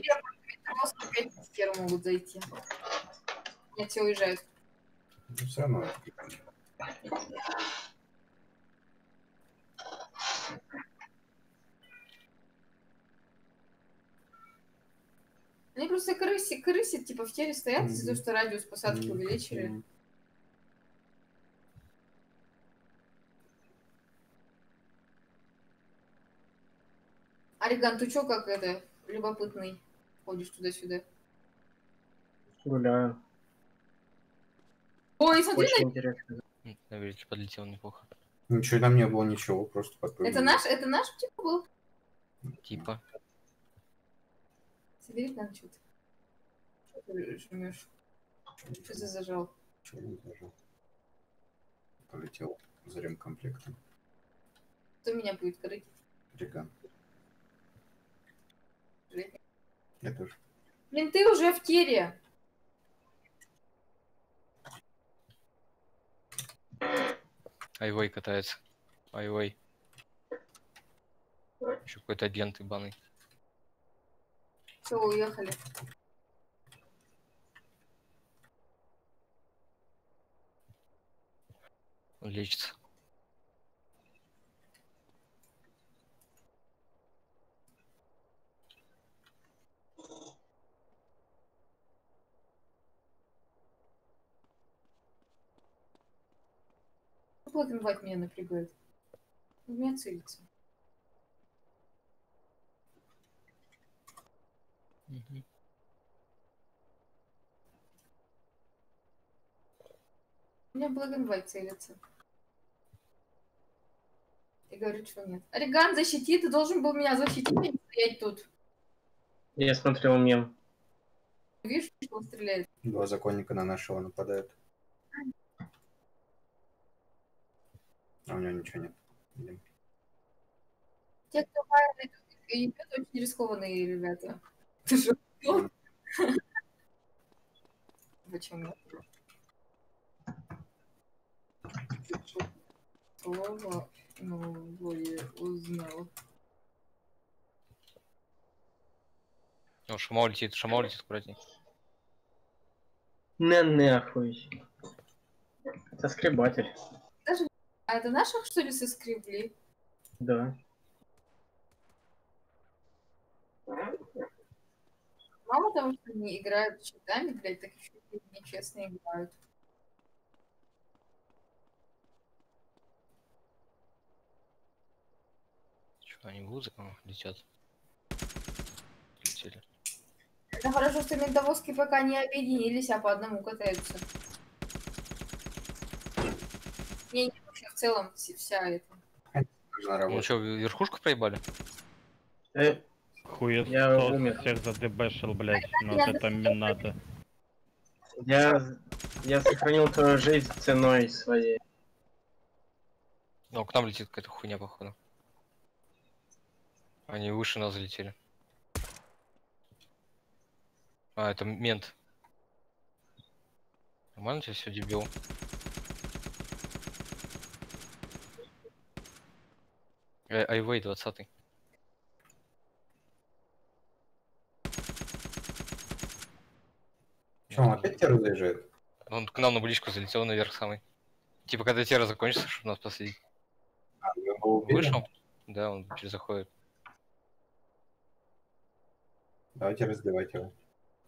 терем, просто опять в сферу могут зайти. Нет, все уезжают. Ну, все равно. Они просто крыси, крыси типа в теле стоят из-за того, что радиус посадки увеличили. Ориган, ты чё как это, любопытный, ходишь туда-сюда? Гуляю. Ой, смотри, Очень интересно. М, На велике подлетел неплохо. Ничего там не было, ничего, просто подпрыгнул. это наш, это наш типа был? Типа. Соберить надо что-то. Что ты жмешь? Что ты зажал? Чего не зажал? Полетел за ремкомплектом. Кто меня будет крыть? Реган. Я тоже. Блин, ты уже в тере. Айвей катается. Айвей. Еще какой-то агент ебаный. Все, уехали. Лечится. Black and White меня напрягает. У меня целится. Мгм. У меня Black and White целится. И говорит, что нет. Ориган, защити, ты должен был меня защитить, а не стоять тут. Я смотрел мем. Видишь, что он стреляет? Два законника на нашего нападают. А у него ничего нет. Блин. Те, кто файрный и ебет, очень рискованные ребята. Ты что? Почему? Слово новое узнал. Ну, шамал летит, шамал летит аккуратней. На нахуй. Соскребатель. А это наших, что ли, соскребли? Да. Мало того, что они играют щитами, блядь, так еще и нечестно играют. Что, они будут О, летят? Летели. Это хорошо, что ментовозки пока не объединились, а по одному катаются. Не, не, целом вс- вся эта. Ну что, верхушку проебали? Э, Хуесос Я умер. всех задебешил, блядь. Ну вот это минато. я, я сохранил твою жизнь ценой своей. Ну, к нам летит какая-то хуйня, походу. Они выше нас залетели. А, это мент. Нормально тебе все, дебил? Айвей 20 Че, он опять терру заезжает? Он к нам на ближку залетел наверх самый. Типа, когда тера закончится, чтобы нас посадить. А? Вышел? Да, он через заходит. Давайте раздевайте его.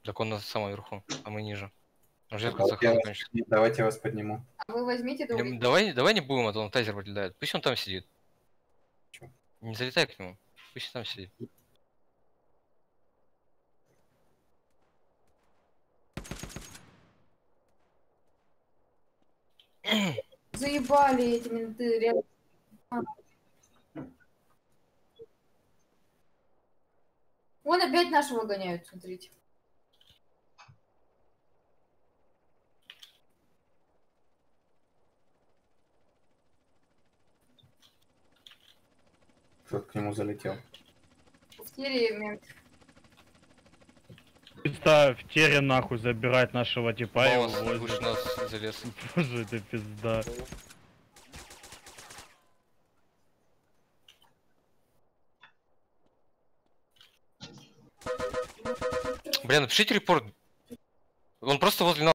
Так он на самом верху, а мы ниже. Он ждет, когда Давайте я, заход вас, закончится. давайте я вас подниму. А вы возьмите Не, другой. Давай, давай не будем, а то он тайзер подлетает. Пусть он там сидит. Не залетай к нему. Пусть там сидит. Заебали эти менты, реально. Вон опять нашего гоняют, смотрите. Кто-то к нему залетел. В тере мент. Пизда в тере нахуй забирать нашего типа и выше нас залез. Боже, это пизда. Бля, напишите репорт. Он просто возле нас